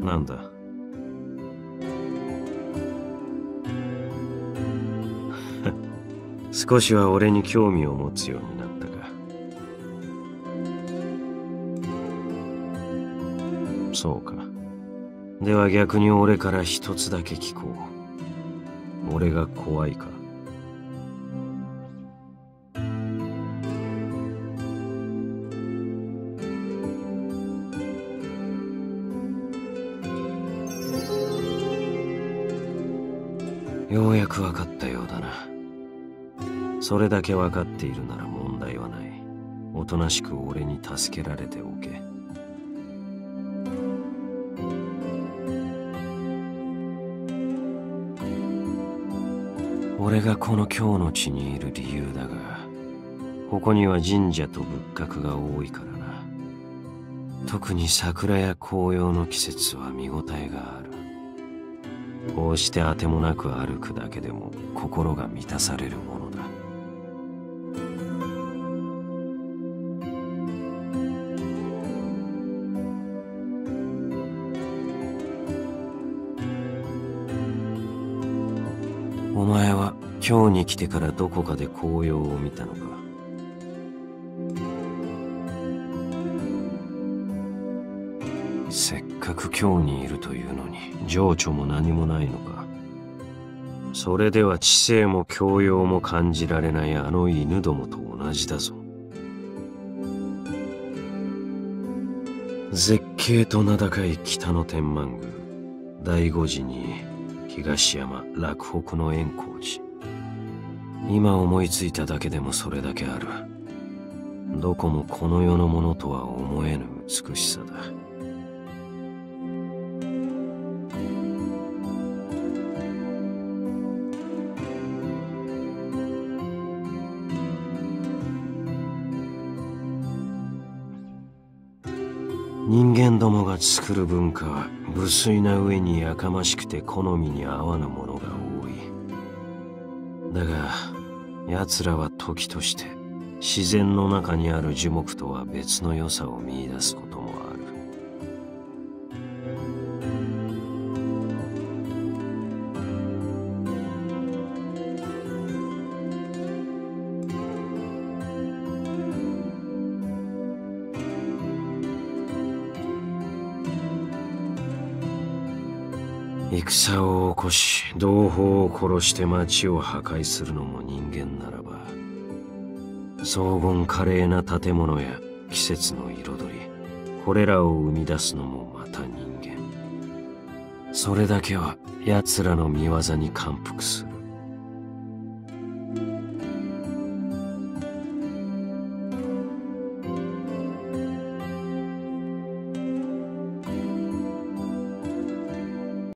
なんだ。少しは俺に興味を持つようになったか。そうか。では逆に俺から一つだけ聞こう。俺が怖いかようやく分かったようだな。それだけ分かっているなら問題はない。おとなしく俺に助けられておけ。俺がこの今日の地にいる理由だがここには神社と仏閣が多いからな。特に桜や紅葉の季節は見応えがある。こうしてあてもなく歩くだけでも心が満たされるものだ。お前は今日に来てからどこかで紅葉を見たのか？せっかく今日にいるというのに情緒も何もないのか。それでは知性も教養も感じられないあの犬どもと同じだぞ。絶景と名高い北の天満宮。第五寺に東山洛北の円光寺。今思いついただけでもそれだけある。どこもこの世のものとは思えぬ美しさだ。人間どもが作る文化は無粋な上にやかましくて好みに合わぬものが多い。だが奴らは時として自然の中にある樹木とは別の良さを見いだすことも戦を起こし同胞を殺して町を破壊するのも人間ならば荘厳華麗な建物や季節の彩りこれらを生み出すのもまた人間。それだけは奴らの見業に感服する。